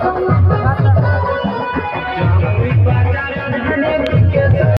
Gracias.